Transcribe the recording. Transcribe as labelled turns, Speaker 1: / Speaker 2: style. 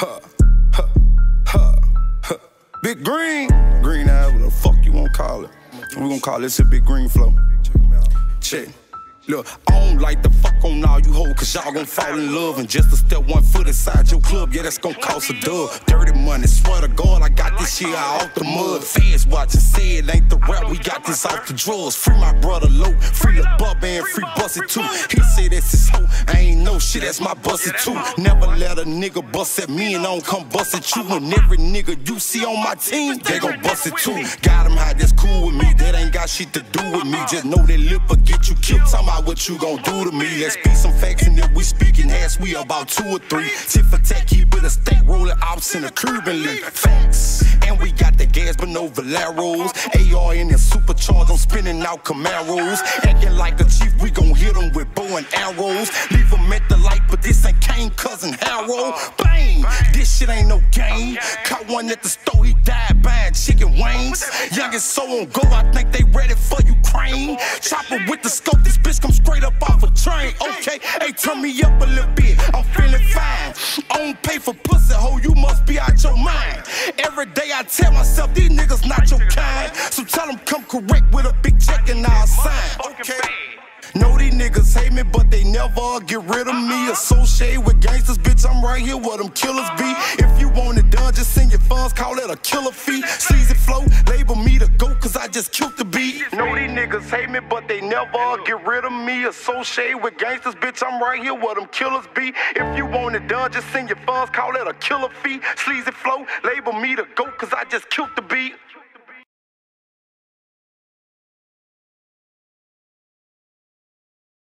Speaker 1: Huh, huh, huh. Big green, green eye, what the fuck you wanna call it? We gonna call this a big green flow. Check. Look, I don't like the fuck on all you hoes, cause y'all gon' fall in love. And just to step one foot inside your club, yeah, that's gon' cost a dub. Dirty money, swear to God, I got this shit out the mud. Fans watching, say it ain't the rap, we got this off the drugs. Free my brother low, free the bub and free busted too. He shit, that's my busted too. Never let a nigga bust at me and I don't come bust at you. And every nigga you see on my team, they gon' bust it too. Got him high, that's cool with me, that ain't got shit to do with me. Just know that lip will get you killed. Talking about what you gon' do to me. Let's be some facts, and if we about two or three. Tit for tat, keep it a state, rolling ops in a Cuban league. Facts. And we got the gas, but no Valeros. AR in the supercharged, I'm spinning out Camaros. Acting like a chief, we gon' hit them with bow and arrows. Leave them at the light, but this ain't Kane, cousin Harold. Bang! This shit ain't no game. Caught one at the store, he died buying chicken wings. Young and so on go, I think they ready for Ukraine. Chopper with the scope, hey, turn me up a little bit, I'm feeling fine. Don't pay for pussy, hoe, you must be out your mind. Every day I tell myself, these niggas not your kind. So tell them come correct with a big check and I'll sign. Okay. Know these niggas hate me, but they never get rid of me. Associate with gangsters, bitch, I'm right here where them killers be. If you done, just send your funds, call it a killer fee. Sleazy flow, label me the GOAT, cause I just killed the beat. Know these niggas hate me, but they never get rid of me. Associate with gangsters, bitch, I'm right here where them killers be. If you want it done, just send your funds, call it a killer fee. Sleazy flow, label me the GOAT, cause I just killed the beat.